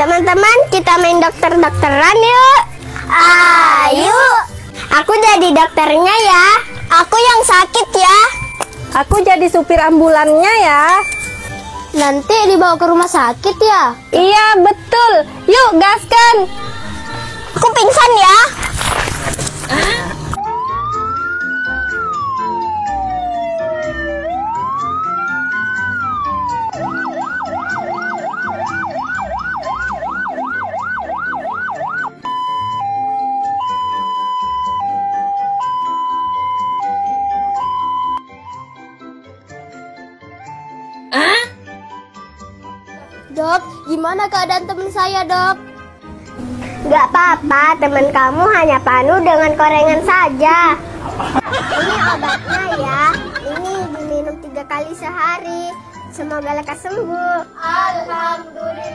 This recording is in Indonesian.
Teman-teman, kita main dokter-dokteran yuk. Ayo. Aku jadi dokternya ya. Aku yang sakit ya. Aku jadi supir ambulannya ya. Nanti dibawa ke rumah sakit ya. Iya, betul. Yuk, gaskan. Aku pingsan ya. Dok, gimana keadaan teman saya, Dok? Gak apa-apa, teman kamu hanya panu dengan korengan saja. Ini obatnya ya. Ini diminum tiga kali sehari. Semoga lekas sembuh. Alhamdulillah.